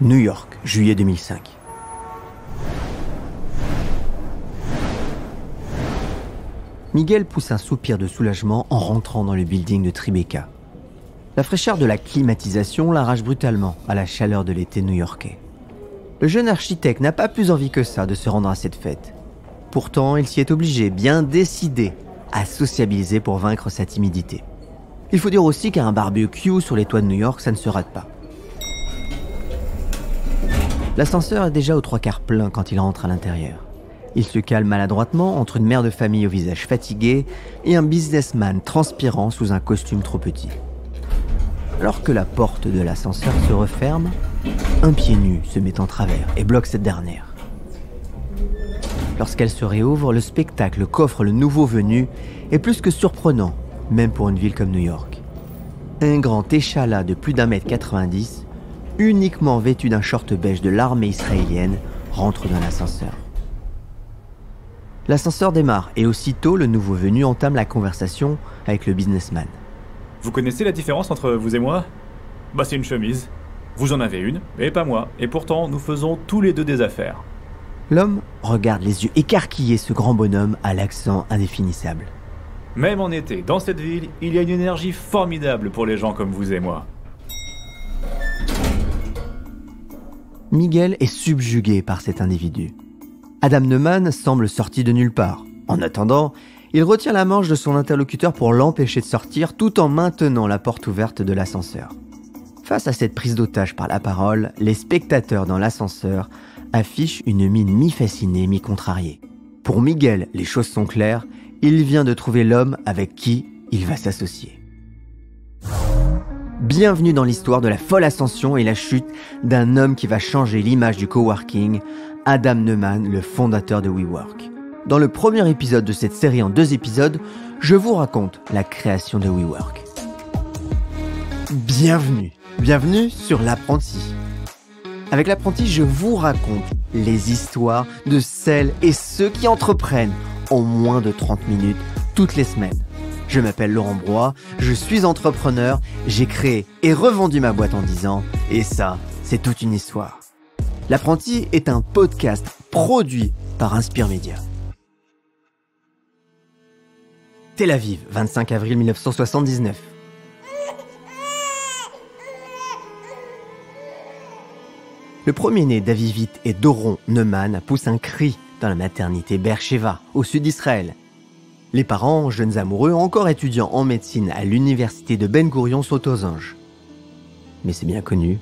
New York, juillet 2005. Miguel pousse un soupir de soulagement en rentrant dans le building de Tribeca. La fraîcheur de la climatisation l'arrache brutalement à la chaleur de l'été new-yorkais. Le jeune architecte n'a pas plus envie que ça de se rendre à cette fête. Pourtant, il s'y est obligé, bien décidé, à sociabiliser pour vaincre sa timidité. Il faut dire aussi qu'un barbecue sur les toits de New York, ça ne se rate pas. L'ascenseur est déjà aux trois quarts plein quand il rentre à l'intérieur. Il se calme maladroitement entre une mère de famille au visage fatigué et un businessman transpirant sous un costume trop petit. Alors que la porte de l'ascenseur se referme, un pied nu se met en travers et bloque cette dernière. Lorsqu'elle se réouvre, le spectacle qu'offre le nouveau venu est plus que surprenant, même pour une ville comme New York. Un grand échalas de plus d'un mètre 90, uniquement vêtu d'un short beige de l'armée israélienne, rentre dans l'ascenseur. L'ascenseur démarre et aussitôt le nouveau venu entame la conversation avec le businessman. Vous connaissez la différence entre vous et moi? Bah c'est une chemise. Vous en avez une, et pas moi. Et pourtant, nous faisons tous les deux des affaires. L'homme regarde les yeux écarquillés ce grand bonhomme à l'accent indéfinissable. Même en été, dans cette ville, il y a une énergie formidable pour les gens comme vous et moi. Miguel est subjugué par cet individu. Adam Neumann semble sorti de nulle part. En attendant, il retient la manche de son interlocuteur pour l'empêcher de sortir tout en maintenant la porte ouverte de l'ascenseur. Face à cette prise d'otage par la parole, les spectateurs dans l'ascenseur affichent une mine mi-fascinée, mi-contrariée. Pour Miguel, les choses sont claires, il vient de trouver l'homme avec qui il va s'associer. Bienvenue dans l'histoire de la folle ascension et la chute d'un homme qui va changer l'image du coworking, Adam Neumann, le fondateur de WeWork. Dans le premier épisode de cette série en deux épisodes, je vous raconte la création de WeWork. Bienvenue, bienvenue sur l'apprenti. Avec l'apprenti, je vous raconte les histoires de celles et ceux qui entreprennent en moins de 30 minutes toutes les semaines. Je m'appelle Laurent Broy, je suis entrepreneur, j'ai créé et revendu ma boîte en 10 ans, et ça, c'est toute une histoire. L'apprenti est un podcast produit par Inspire Media. Tel Aviv, 25 avril 1979. Le premier-né d'Avivit et Doron Neumann pousse un cri dans la maternité Beersheva, au sud d'Israël. Les parents, jeunes amoureux, encore étudiants en médecine à l'université de Ben Gurion, sautent aux anges. Mais c'est bien connu.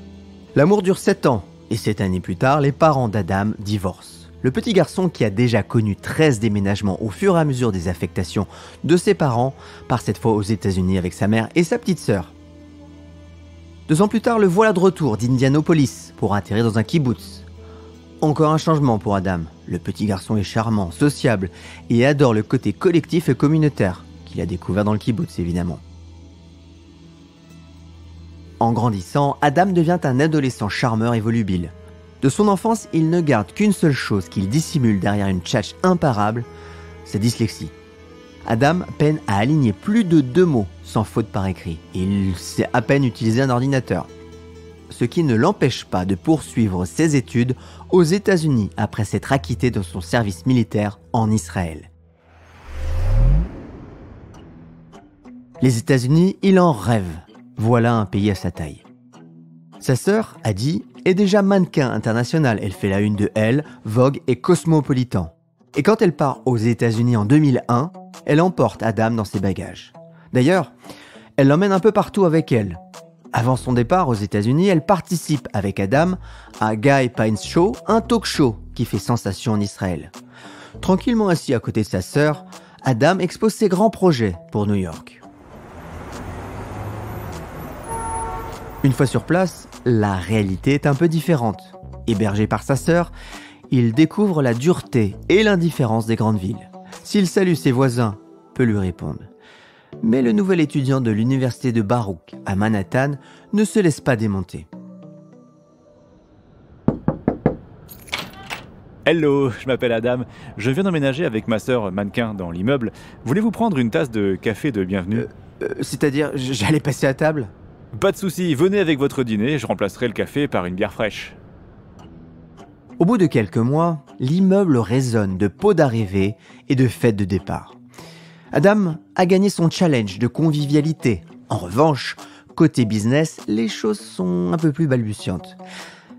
L'amour dure 7 ans et sept années plus tard, les parents d'Adam divorcent. Le petit garçon qui a déjà connu 13 déménagements au fur et à mesure des affectations de ses parents part cette fois aux États-Unis avec sa mère et sa petite sœur. Deux ans plus tard, le voilà de retour d'Indianopolis pour atterrir dans un kibbutz. Encore un changement pour Adam. Le petit garçon est charmant, sociable et adore le côté collectif et communautaire qu'il a découvert dans le kibbutz évidemment. En grandissant, Adam devient un adolescent charmeur et volubile. De son enfance, il ne garde qu'une seule chose qu'il dissimule derrière une tchatch imparable, sa dyslexie. Adam peine à aligner plus de deux mots sans faute par écrit. Il sait à peine utiliser un ordinateur. Ce qui ne l'empêche pas de poursuivre ses études aux États-Unis après s'être acquitté de son service militaire en Israël. Les États-Unis, il en rêve. Voilà un pays à sa taille. Sa sœur, Adi, est déjà mannequin international. Elle fait la une de Elle, Vogue et Cosmopolitan. Et quand elle part aux États-Unis en 2001, elle emporte Adam dans ses bagages. D'ailleurs, elle l'emmène un peu partout avec elle. Avant son départ aux États-Unis, elle participe avec Adam à Guy Pines Show, un talk show qui fait sensation en Israël. Tranquillement assis à côté de sa sœur, Adam expose ses grands projets pour New York. Une fois sur place, la réalité est un peu différente. Hébergé par sa sœur, il découvre la dureté et l'indifférence des grandes villes. S'il salue ses voisins, peu lui répondre. Mais le nouvel étudiant de l'université de Baruch à Manhattan ne se laisse pas démonter. Hello, je m'appelle Adam. Je viens d'emménager avec ma sœur mannequin dans l'immeuble. Voulez-vous prendre une tasse de café de bienvenue? Euh, euh, C'est-à-dire, j'allais passer à table? Pas de souci, venez avec votre dîner, je remplacerai le café par une bière fraîche. Au bout de quelques mois, l'immeuble résonne de pots d'arrivée et de fêtes de départ. Adam a gagné son challenge de convivialité. En revanche, côté business, les choses sont un peu plus balbutiantes.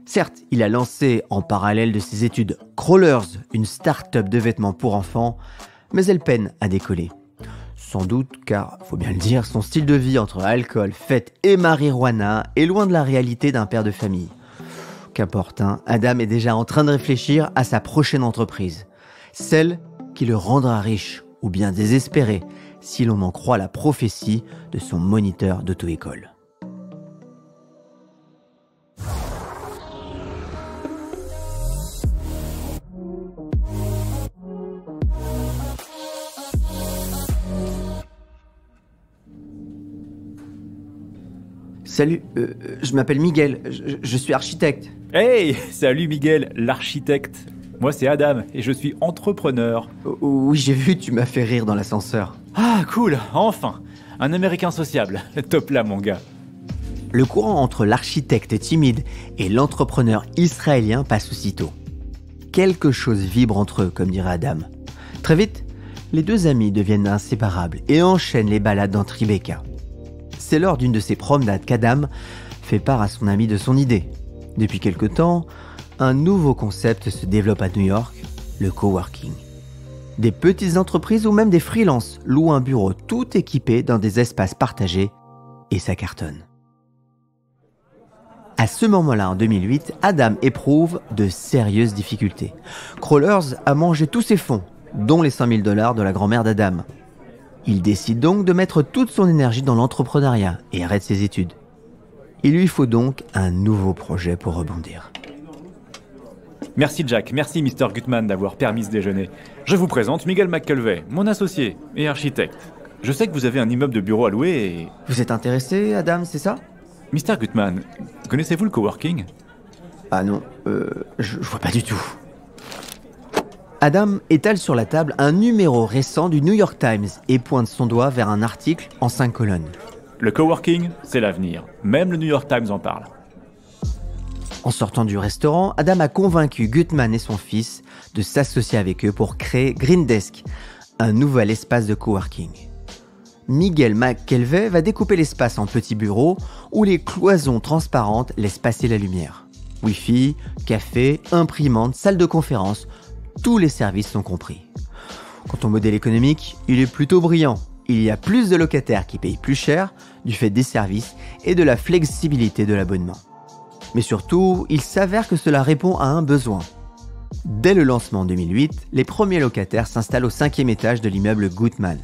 Certes, il a lancé en parallèle de ses études Crawlers, une start-up de vêtements pour enfants, mais elle peine à décoller. Sans doute car, faut bien le dire, son style de vie entre alcool, fête et marijuana est loin de la réalité d'un père de famille. Qu'importe, hein, Adam est déjà en train de réfléchir à sa prochaine entreprise. Celle qui le rendra riche ou bien désespéré, si l'on en croit la prophétie de son moniteur d'auto-école. Salut, euh, je m'appelle Miguel, je, je suis architecte. Hey Salut Miguel, l'architecte. Moi c'est Adam et je suis entrepreneur. Oh, Oui, j'ai vu, tu m'as fait rire dans l'ascenseur. Ah cool, enfin Un américain sociable. Top là mon gars. Le courant entre l'architecte timide et l'entrepreneur israélien passe aussitôt. Quelque chose vibre entre eux, comme dirait Adam. Très vite, les deux amis deviennent inséparables et enchaînent les balades dans Tribeca. C'est lors d'une de ces promenades qu'Adam fait part à son ami de son idée. Depuis quelque temps, un nouveau concept se développe à New York, le coworking. Des petites entreprises ou même des freelances louent un bureau tout équipé dans des espaces partagés et ça cartonne. À ce moment-là, en 2008, Adam éprouve de sérieuses difficultés. Crawlers a mangé tous ses fonds, dont les 100 000 dollars de la grand-mère d'Adam. Il décide donc de mettre toute son énergie dans l'entrepreneuriat et arrête ses études. Il lui faut donc un nouveau projet pour rebondir. Merci Jack, merci Mr. Gutman d'avoir permis ce déjeuner. Je vous présente Miguel McKelvey, mon associé et architecte. Je sais que vous avez un immeuble de bureau à louer et... Vous êtes intéressé, Adam, c'est ça? Mr. Gutman, connaissez-vous le coworking? Ah non, euh, je, je vois pas du tout. Adam étale sur la table un numéro récent du New York Times et pointe son doigt vers un article en cinq colonnes. Le coworking, c'est l'avenir. Même le New York Times en parle. En sortant du restaurant, Adam a convaincu Gutman et son fils de s'associer avec eux pour créer Green Desk, un nouvel espace de coworking. Miguel McKelvey va découper l'espace en petits bureaux où les cloisons transparentes laissent passer la lumière. Wi-Fi, café, imprimante, salle de conférence, tous les services sont compris. Quant au modèle économique, il est plutôt brillant. Il y a plus de locataires qui payent plus cher du fait des services et de la flexibilité de l'abonnement. Mais surtout, il s'avère que cela répond à un besoin. Dès le lancement en 2008, les premiers locataires s'installent au cinquième étage de l'immeuble Gutman.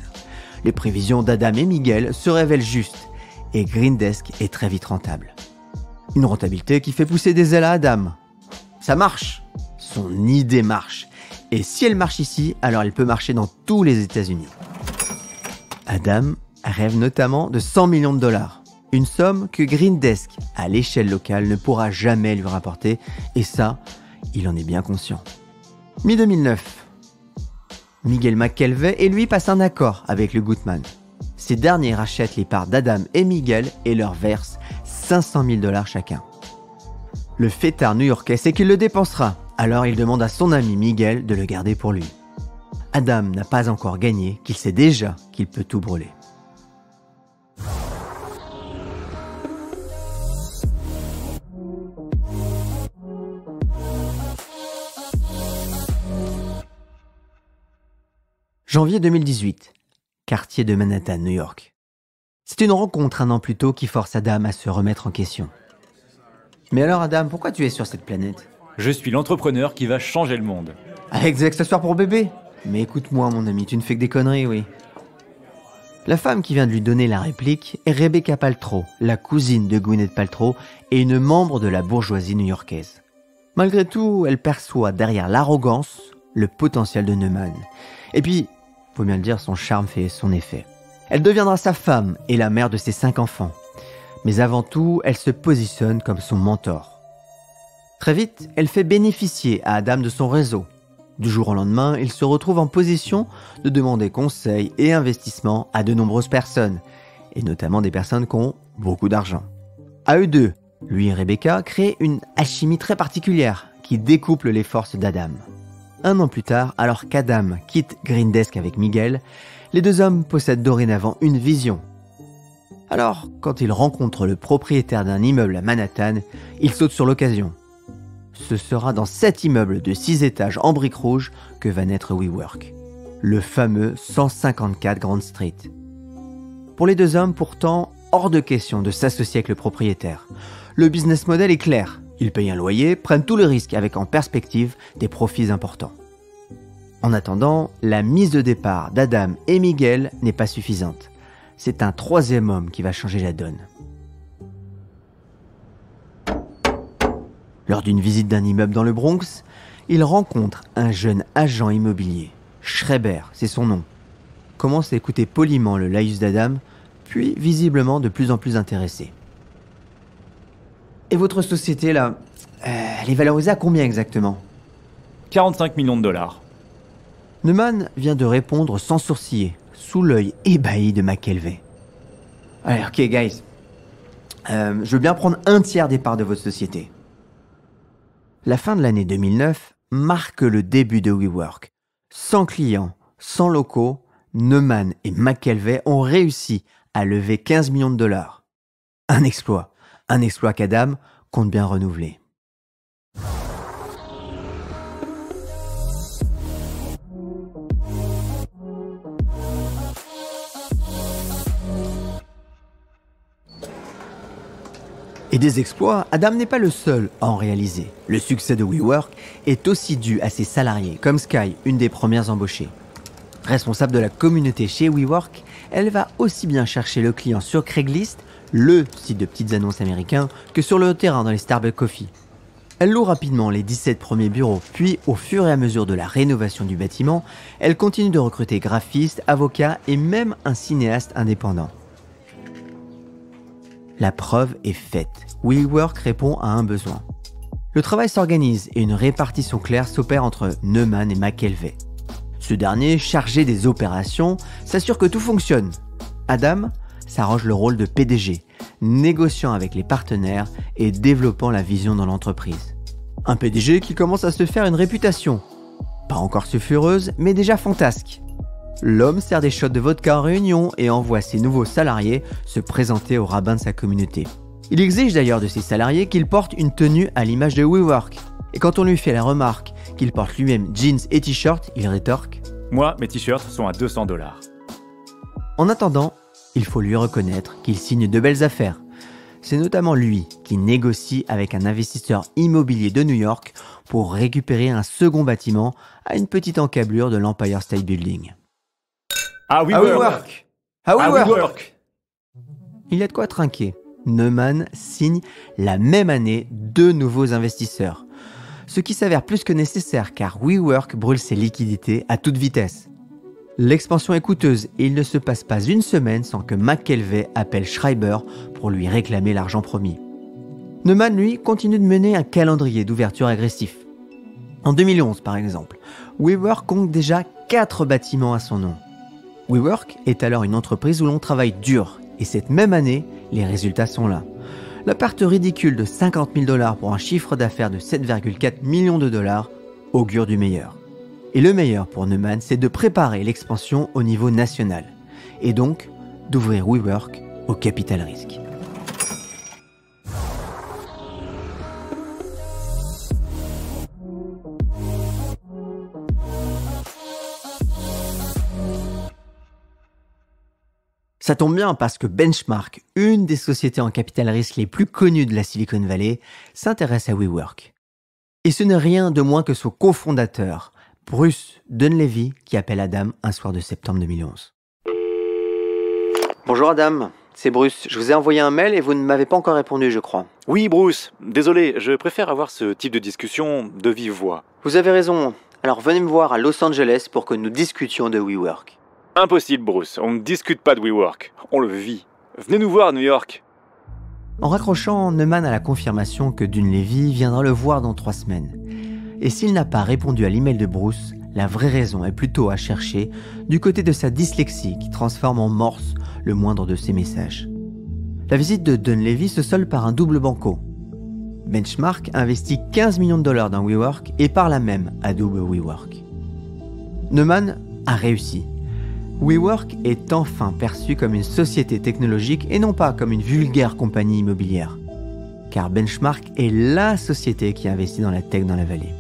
Les prévisions d'Adam et Miguel se révèlent justes et Green Desk est très vite rentable. Une rentabilité qui fait pousser des ailes à Adam. Ça marche Son idée marche. Et si elle marche ici, alors elle peut marcher dans tous les États-Unis. Adam rêve notamment de 100 millions de dollars. Une somme que Green Desk, à l'échelle locale, ne pourra jamais lui rapporter, et ça, il en est bien conscient. Mi-2009, Miguel McKelvey et lui passent un accord avec le Gutman. Ces derniers rachètent les parts d'Adam et Miguel et leur versent 500 000 dollars chacun. Le fêtard new-yorkais sait qu'il le dépensera, alors il demande à son ami Miguel de le garder pour lui. Adam n'a pas encore gagné, qu'il sait déjà qu'il peut tout brûler. Janvier 2018, quartier de Manhattan, New York. C'est une rencontre un an plus tôt qui force Adam à se remettre en question. Mais alors Adam, pourquoi tu es sur cette planète? Je suis l'entrepreneur qui va changer le monde. Avec des accessoires pour bébé Mais écoute-moi mon ami, tu ne fais que des conneries, oui. La femme qui vient de lui donner la réplique est Rebecca Paltrow, la cousine de Gwyneth Paltrow et une membre de la bourgeoisie new-yorkaise. Malgré tout, elle perçoit derrière l'arrogance le potentiel de Neumann. Et puis, faut bien le dire, son charme fait son effet. Elle deviendra sa femme et la mère de ses cinq enfants. Mais avant tout, elle se positionne comme son mentor. Très vite, elle fait bénéficier à Adam de son réseau. Du jour au lendemain, il se retrouve en position de demander conseil et investissement à de nombreuses personnes, et notamment des personnes qui ont beaucoup d'argent. À eux deux, lui et Rebecca créent une alchimie très particulière qui découple les forces d'Adam. Un an plus tard, alors qu'Adam quitte Green Desk avec Miguel, les deux hommes possèdent dorénavant une vision. Alors, quand ils rencontrent le propriétaire d'un immeuble à Manhattan, ils sautent sur l'occasion. Ce sera dans cet immeuble de 6 étages en briques rouges que va naître WeWork, le fameux 154 Grand Street. Pour les deux hommes, pourtant, hors de question de s'associer avec le propriétaire. Le business model est clair. Ils payent un loyer, prennent tous les risques avec en perspective des profits importants. En attendant, la mise de départ d'Adam et Miguel n'est pas suffisante. C'est un troisième homme qui va changer la donne. Lors d'une visite d'un immeuble dans le Bronx, il rencontre un jeune agent immobilier. Schreiber, c'est son nom. Commence à écouter poliment le laïus d'Adam, puis visiblement de plus en plus intéressé. Et votre société, là, euh, elle est valorisée à combien exactement? 45 millions de dollars. Neumann vient de répondre sans sourciller, sous l'œil ébahi de McKelvey. Allez, ok, guys. Euh, je veux bien prendre un tiers des parts de votre société. La fin de l'année 2009 marque le début de WeWork. Sans clients, sans locaux, Neumann et McKelvey ont réussi à lever 15 millions de dollars. Un exploit, un exploit qu'Adam compte bien renouveler. Et des exploits, Adam n'est pas le seul à en réaliser. Le succès de WeWork est aussi dû à ses salariés, comme Sky, une des premières embauchées. Responsable de la communauté chez WeWork, elle va aussi bien chercher le client sur Craigslist, le site de petites annonces américain, que sur le terrain dans les Starbucks Coffee. Elle loue rapidement les 17 premiers bureaux, puis au fur et à mesure de la rénovation du bâtiment, elle continue de recruter graphistes, avocats et même un cinéaste indépendant. La preuve est faite. WeWork répond à un besoin. Le travail s'organise et une répartition claire s'opère entre Neumann et McKelvey. Ce dernier, chargé des opérations, s'assure que tout fonctionne. Adam s'arrange le rôle de PDG, négociant avec les partenaires et développant la vision dans l'entreprise. Un PDG qui commence à se faire une réputation. Pas encore sulfureuse, mais déjà fantasque. L'homme sert des shots de vodka en réunion et envoie ses nouveaux salariés se présenter au rabbin de sa communauté. Il exige d'ailleurs de ses salariés qu'ils portent une tenue à l'image de WeWork. Et quand on lui fait la remarque qu'il porte lui-même jeans et t-shirts, il rétorque Moi, mes t-shirts sont à 200 dollars. En attendant, il faut lui reconnaître qu'il signe de belles affaires. C'est notamment lui qui négocie avec un investisseur immobilier de New York pour récupérer un second bâtiment à une petite encablure de l'Empire State Building. Ah oui, WeWork Ah WeWork Il y a de quoi trinquer. Neumann signe la même année deux nouveaux investisseurs. Ce qui s'avère plus que nécessaire car WeWork brûle ses liquidités à toute vitesse. L'expansion est coûteuse et il ne se passe pas une semaine sans que McKelvey appelle Schreiber pour lui réclamer l'argent promis. Neumann, lui, continue de mener un calendrier d'ouverture agressif. En 2011, par exemple, WeWork compte déjà 4 bâtiments à son nom. WeWork est alors une entreprise où l'on travaille dur et cette même année, les résultats sont là. La part ridicule de 50 000 dollars pour un chiffre d'affaires de 7,4 millions de dollars augure du meilleur. Et le meilleur pour Neumann, c'est de préparer l'expansion au niveau national. Et donc, d'ouvrir WeWork au capital risque. Ça tombe bien parce que Benchmark, une des sociétés en capital risque les plus connues de la Silicon Valley, s'intéresse à WeWork. Et ce n'est rien de moins que son cofondateur, Bruce Dunleavy, qui appelle Adam un soir de septembre 2011. Bonjour Adam, c'est Bruce. Je vous ai envoyé un mail et vous ne m'avez pas encore répondu, je crois. Oui, Bruce. Désolé, je préfère avoir ce type de discussion de vive voix. Vous avez raison. Alors venez me voir à Los Angeles pour que nous discutions de WeWork. Impossible, Bruce. On ne discute pas de WeWork. On le vit. Venez nous voir à New York. En raccrochant, Neumann a la confirmation que Dunleavy viendra le voir dans trois semaines. Et s'il n'a pas répondu à l'email de Bruce, la vraie raison est plutôt à chercher du côté de sa dyslexie qui transforme en morse le moindre de ses messages. La visite de Dunleavy se solde par un double banco. Benchmark investit 15 millions de dollars dans WeWork et par là même adoube WeWork. Neumann a réussi. WeWork est enfin perçu comme une société technologique et non pas comme une vulgaire compagnie immobilière. Car Benchmark est LA société qui investit dans la tech dans la vallée.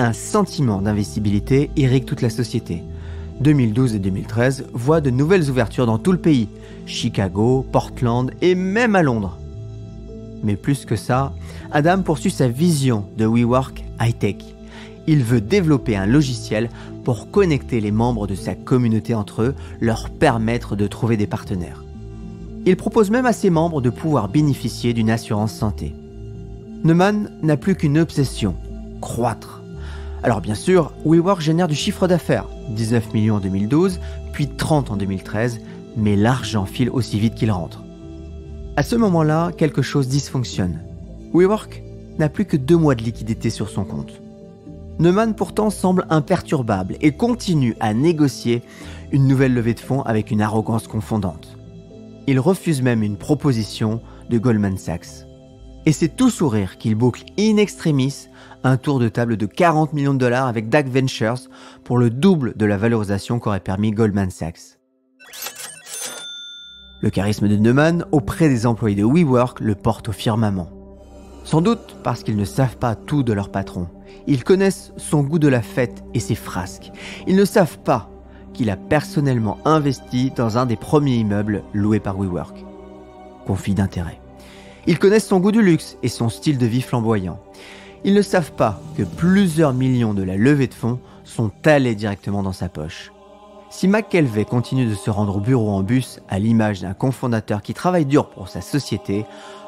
Un sentiment d'investibilité irrigue toute la société. 2012 et 2013 voient de nouvelles ouvertures dans tout le pays, Chicago, Portland et même à Londres. Mais plus que ça, Adam poursuit sa vision de WeWork high-tech. Il veut développer un logiciel pour connecter les membres de sa communauté entre eux, leur permettre de trouver des partenaires. Il propose même à ses membres de pouvoir bénéficier d'une assurance santé. Neumann n'a plus qu'une obsession, croître. Alors bien sûr, WeWork génère du chiffre d'affaires, 19 millions en 2012, puis 30 en 2013, mais l'argent file aussi vite qu'il rentre. À ce moment-là, quelque chose dysfonctionne. WeWork n'a plus que deux mois de liquidité sur son compte. Neumann pourtant semble imperturbable et continue à négocier une nouvelle levée de fonds avec une arrogance confondante. Il refuse même une proposition de Goldman Sachs. Et c'est tout sourire qu'il boucle in extremis un tour de table de 40 millions de dollars avec DAC Ventures pour le double de la valorisation qu'aurait permis Goldman Sachs. Le charisme de Neumann auprès des employés de WeWork le porte au firmament. Sans doute parce qu'ils ne savent pas tout de leur patron. Ils connaissent son goût de la fête et ses frasques. Ils ne savent pas qu'il a personnellement investi dans un des premiers immeubles loués par WeWork. Conflit d'intérêt. Ils connaissent son goût du luxe et son style de vie flamboyant. Ils ne savent pas que plusieurs millions de la levée de fonds sont allés directement dans sa poche. Si McKelvey continue de se rendre au bureau en bus à l'image d'un cofondateur qui travaille dur pour sa société,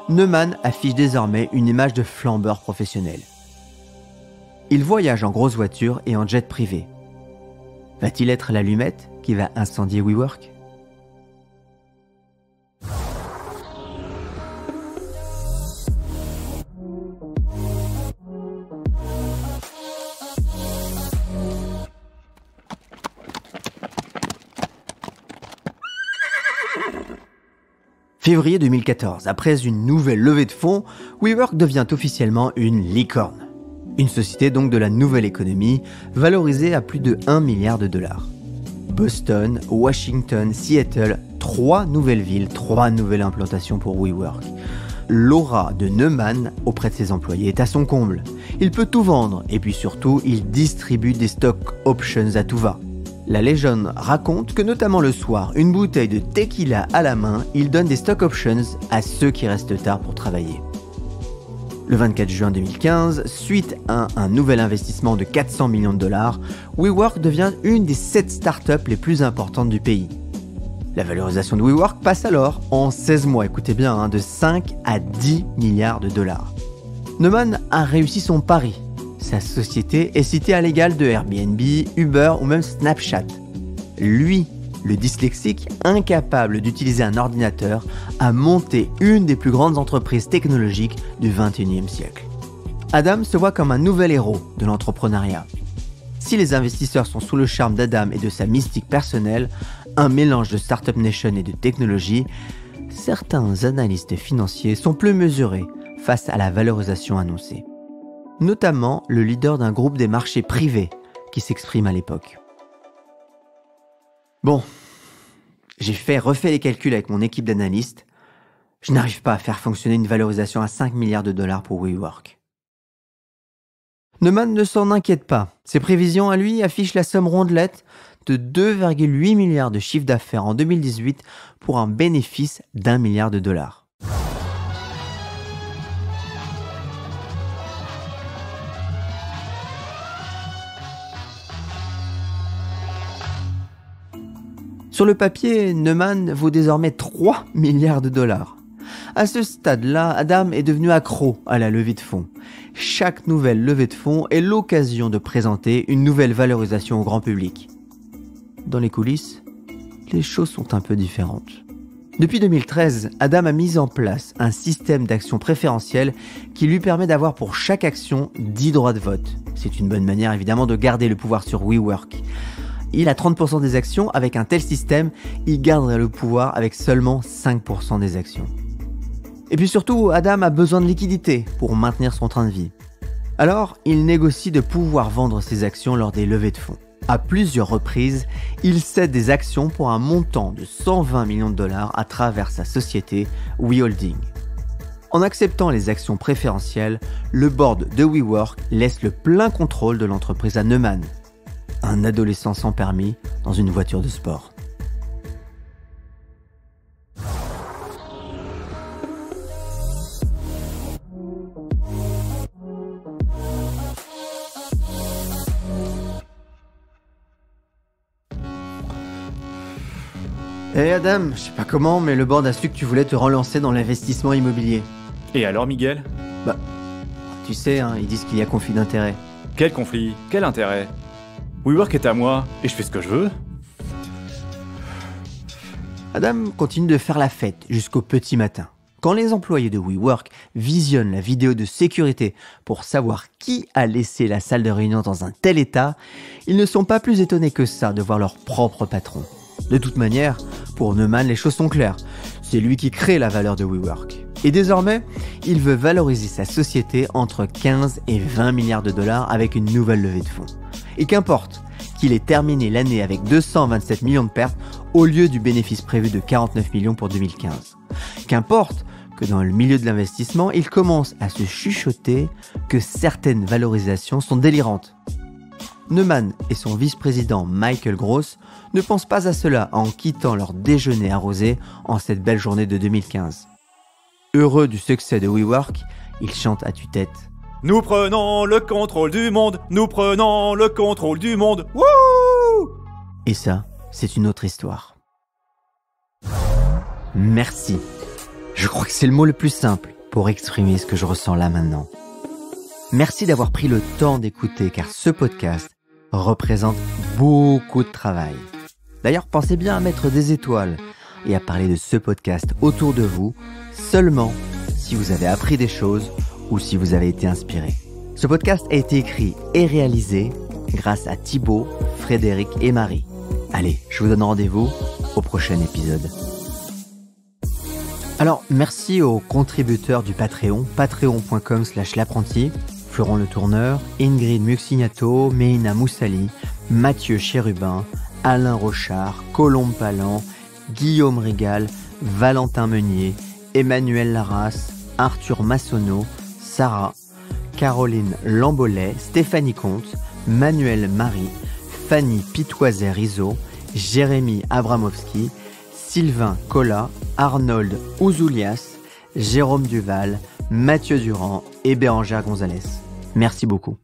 Neumann affiche désormais une image de flambeur professionnel. Il voyage en grosse voiture et en jet privé. Va-t-il être l'allumette qui va incendier WeWork? Février 2014, après une nouvelle levée de fonds, WeWork devient officiellement une licorne. Une société donc de la nouvelle économie, valorisée à plus de 1 milliard de dollars. Boston, Washington, Seattle, trois nouvelles villes, trois nouvelles implantations pour WeWork. L'aura de Neumann auprès de ses employés est à son comble. Il peut tout vendre et puis surtout, il distribue des stock options à tout va. La légende raconte que notamment le soir, une bouteille de tequila à la main, il donne des stock options à ceux qui restent tard pour travailler. Le 24 juin 2015, suite à un nouvel investissement de 400 millions de dollars, WeWork devient une des 7 startups les plus importantes du pays. La valorisation de WeWork passe alors, en 16 mois, écoutez bien, hein, de 5 à 10 milliards de dollars. Neumann a réussi son pari sa société est citée à l'égal de Airbnb, Uber ou même Snapchat. Lui, le dyslexique incapable d'utiliser un ordinateur, a monté une des plus grandes entreprises technologiques du 21e siècle. Adam se voit comme un nouvel héros de l'entrepreneuriat. Si les investisseurs sont sous le charme d'Adam et de sa mystique personnelle, un mélange de Startup Nation et de technologie, certains analystes financiers sont plus mesurés face à la valorisation annoncée notamment le leader d'un groupe des marchés privés qui s'exprime à l'époque. Bon, j'ai fait refait les calculs avec mon équipe d'analystes. Je n'arrive pas à faire fonctionner une valorisation à 5 milliards de dollars pour WeWork. Neumann ne s'en inquiète pas. Ses prévisions à lui affichent la somme rondelette de 2,8 milliards de chiffre d'affaires en 2018 pour un bénéfice d'un milliard de dollars. Sur le papier, Neumann vaut désormais 3 milliards de dollars. À ce stade-là, Adam est devenu accro à la levée de fonds. Chaque nouvelle levée de fonds est l'occasion de présenter une nouvelle valorisation au grand public. Dans les coulisses, les choses sont un peu différentes. Depuis 2013, Adam a mis en place un système d'action préférentielle qui lui permet d'avoir pour chaque action 10 droits de vote. C'est une bonne manière évidemment de garder le pouvoir sur WeWork il a 30% des actions. Avec un tel système, il garderait le pouvoir avec seulement 5% des actions. Et puis surtout, Adam a besoin de liquidité pour maintenir son train de vie. Alors, il négocie de pouvoir vendre ses actions lors des levées de fonds. À plusieurs reprises, il cède des actions pour un montant de 120 millions de dollars à travers sa société WeHolding. En acceptant les actions préférentielles, le board de WeWork laisse le plein contrôle de l'entreprise à Neumann, un adolescent sans permis dans une voiture de sport. Hé Adam, je sais pas comment, mais le board a su que tu voulais te relancer dans l'investissement immobilier. Et alors, Miguel? Bah, tu sais, hein, ils disent qu'il y a conflit d'intérêts. Quel conflit? Quel intérêt? WeWork est à moi, et je fais ce que je veux Adam continue de faire la fête jusqu'au petit matin. Quand les employés de WeWork visionnent la vidéo de sécurité pour savoir qui a laissé la salle de réunion dans un tel état, ils ne sont pas plus étonnés que ça de voir leur propre patron. De toute manière, pour Neumann, les choses sont claires. C'est lui qui crée la valeur de WeWork. Et désormais, il veut valoriser sa société entre 15 et 20 milliards de dollars avec une nouvelle levée de fonds. Et qu'importe qu'il ait terminé l'année avec 227 millions de pertes au lieu du bénéfice prévu de 49 millions pour 2015. Qu'importe que dans le milieu de l'investissement, il commence à se chuchoter que certaines valorisations sont délirantes. Neumann et son vice-président Michael Gross ne pensent pas à cela en quittant leur déjeuner arrosé en cette belle journée de 2015. Heureux du succès de WeWork, ils chantent à tue-tête. Nous prenons le contrôle du monde, nous prenons le contrôle du monde. Wouh Et ça, c'est une autre histoire. Merci. Je crois que c'est le mot le plus simple pour exprimer ce que je ressens là maintenant. Merci d'avoir pris le temps d'écouter car ce podcast représente beaucoup de travail. D'ailleurs, pensez bien à mettre des étoiles et à parler de ce podcast autour de vous seulement si vous avez appris des choses ou si vous avez été inspiré. Ce podcast a été écrit et réalisé grâce à Thibaut, Frédéric et Marie. Allez, je vous donne rendez-vous au prochain épisode. Alors, merci aux contributeurs du Patreon, patreon.com slash l'apprenti, Florent Le Tourneur, Ingrid Muxignato, Meina Moussali, Mathieu Chérubin, Alain Rochard, Colombe Palan, Guillaume Régal, Valentin Meunier, Emmanuel Larras, Arthur Massonneau, Sarah, Caroline Lambolet, Stéphanie Comte, Manuel Marie, Fanny Pitoiset-Rizzo, Jérémy Abramowski, Sylvain Collat, Arnold Ouzoulias, Jérôme Duval, Mathieu Durand et Bérangère Gonzalez. Merci beaucoup.